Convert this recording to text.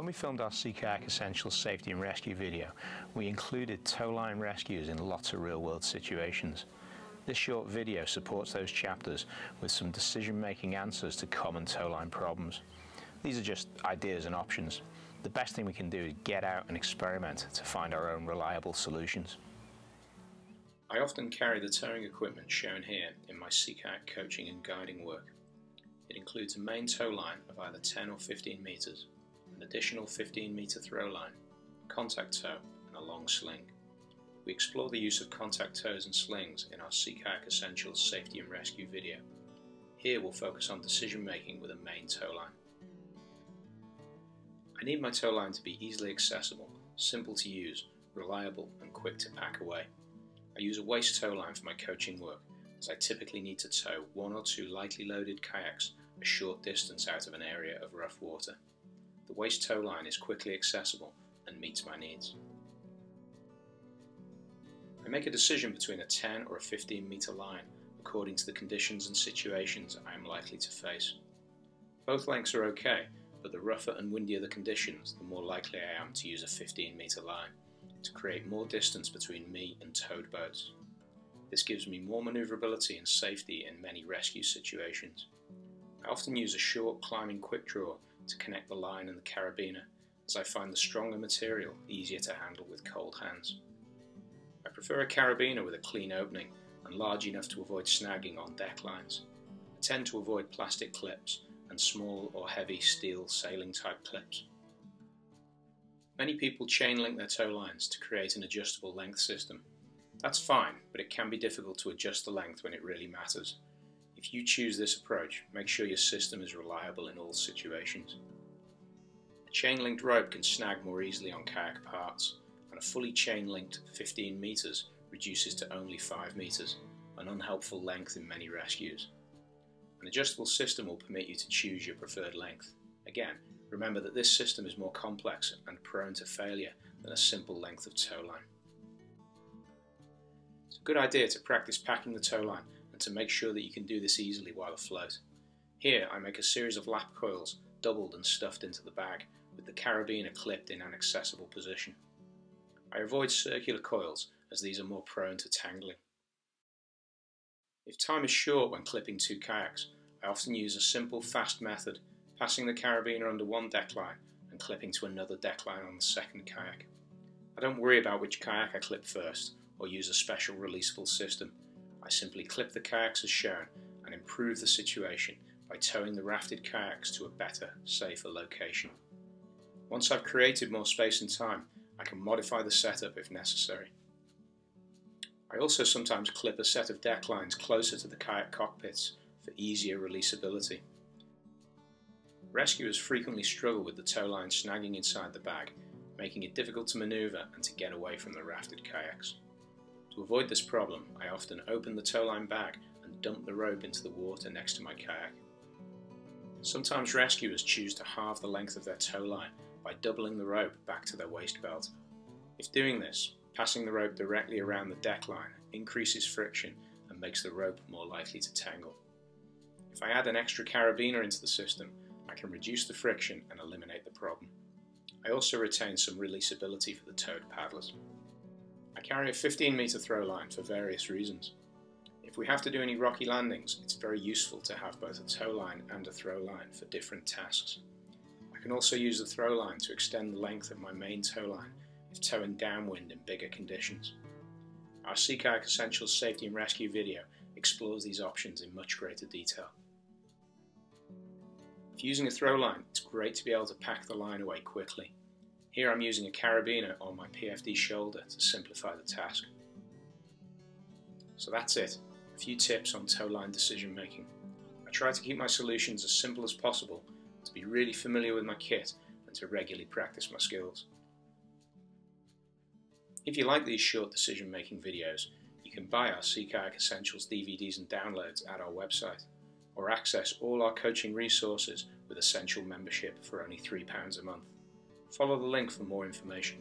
When we filmed our Sea Kayak Essentials safety and rescue video, we included towline rescues in lots of real world situations. This short video supports those chapters with some decision-making answers to common towline problems. These are just ideas and options. The best thing we can do is get out and experiment to find our own reliable solutions. I often carry the towing equipment shown here in my Sea Kayak coaching and guiding work. It includes a main tow line of either 10 or 15 metres, an additional 15 metre throw line, contact tow and a long sling. We explore the use of contact tows and slings in our Sea Kayak Essentials safety and rescue video. Here we'll focus on decision making with a main tow line. I need my tow line to be easily accessible, simple to use, reliable and quick to pack away. I use a waist tow line for my coaching work as I typically need to tow one or two lightly loaded kayaks a short distance out of an area of rough water. The waist tow line is quickly accessible and meets my needs. I make a decision between a 10 or a 15 metre line according to the conditions and situations I am likely to face. Both lengths are okay, but the rougher and windier the conditions, the more likely I am to use a 15 metre line to create more distance between me and towed boats. This gives me more manoeuvrability and safety in many rescue situations. I often use a short climbing quick draw to connect the line and the carabiner as I find the stronger material easier to handle with cold hands. I prefer a carabiner with a clean opening and large enough to avoid snagging on deck lines. I tend to avoid plastic clips and small or heavy steel sailing type clips. Many people chain link their tow lines to create an adjustable length system. That's fine, but it can be difficult to adjust the length when it really matters. If you choose this approach, make sure your system is reliable in all situations. A chain linked rope can snag more easily on kayak parts, and a fully chain linked 15 metres reduces to only 5 metres, an unhelpful length in many rescues. An adjustable system will permit you to choose your preferred length. Again, remember that this system is more complex and prone to failure than a simple length of tow line. It's a good idea to practice packing the tow line and to make sure that you can do this easily while afloat. Here I make a series of lap coils doubled and stuffed into the bag with the carabiner clipped in an accessible position. I avoid circular coils as these are more prone to tangling. If time is short when clipping two kayaks, I often use a simple fast method, passing the carabiner under one deck line and clipping to another deck line on the second kayak. I don't worry about which kayak I clip first or use a special releasable system. I simply clip the kayaks as shown and improve the situation by towing the rafted kayaks to a better, safer location. Once I've created more space and time, I can modify the setup if necessary. I also sometimes clip a set of deck lines closer to the kayak cockpits for easier releasability. Rescuers frequently struggle with the tow line snagging inside the bag, making it difficult to manoeuvre and to get away from the rafted kayaks. To avoid this problem, I often open the towline bag and dump the rope into the water next to my kayak. Sometimes rescuers choose to halve the length of their towline by doubling the rope back to their waist belt. If doing this, Passing the rope directly around the deck line increases friction and makes the rope more likely to tangle. If I add an extra carabiner into the system, I can reduce the friction and eliminate the problem. I also retain some releasability for the towed paddlers. I carry a 15 metre throw line for various reasons. If we have to do any rocky landings, it's very useful to have both a tow line and a throw line for different tasks. I can also use the throw line to extend the length of my main tow line if towing downwind in bigger conditions. Our Sea Kayak Essentials Safety and Rescue video explores these options in much greater detail. If using a throw line, it's great to be able to pack the line away quickly. Here I'm using a carabiner on my PFD shoulder to simplify the task. So that's it, a few tips on tow line decision making. I try to keep my solutions as simple as possible, to be really familiar with my kit and to regularly practice my skills. If you like these short decision making videos, you can buy our Sea Kayak Essentials DVDs and downloads at our website, or access all our coaching resources with Essential membership for only £3 a month. Follow the link for more information.